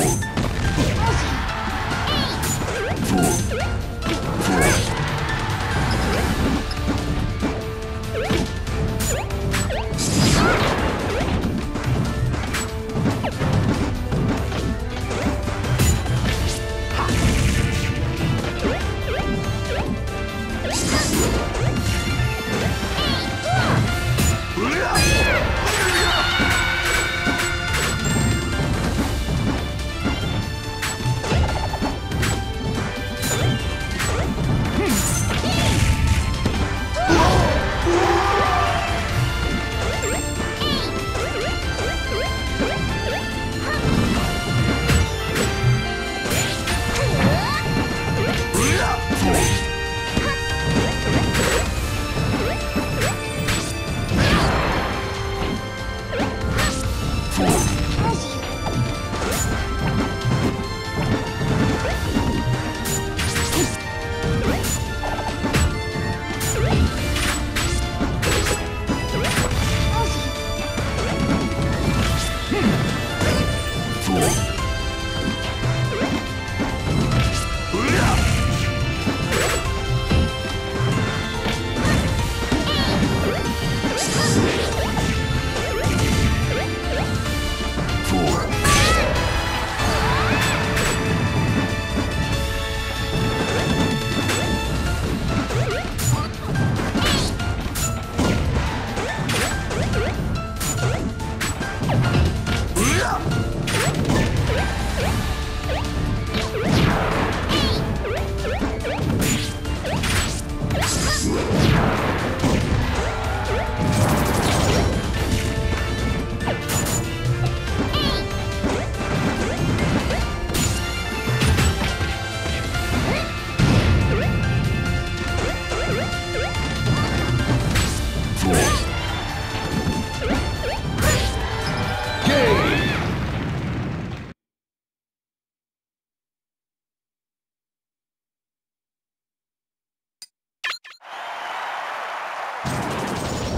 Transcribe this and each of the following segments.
Sword.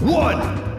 One,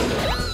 Let's go.